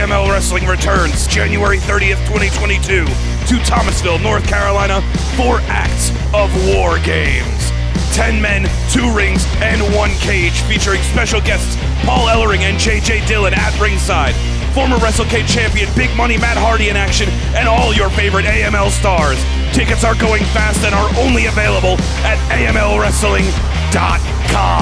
AML Wrestling returns January 30th, 2022 to Thomasville, North Carolina for Acts of War Games. 10 men, 2 rings, and 1 cage featuring special guests Paul Ellering and JJ Dillon at ringside. Former WrestleCade champion Big Money Matt Hardy in action, and all your favorite AML stars. Tickets are going fast and are only available at AMLWrestling.com.